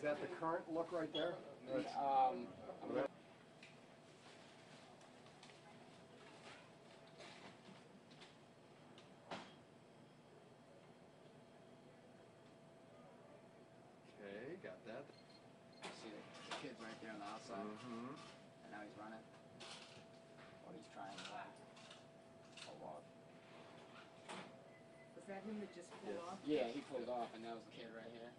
Is that the current look right there? That's- Um, Okay, got that. see the, kid right there on the outside, Mm-hmm. and now he's running. Or he's trying to walk. A walk. Was that him that just pulled Yes. off? Yeah, he pulled off, and that was the kid right here.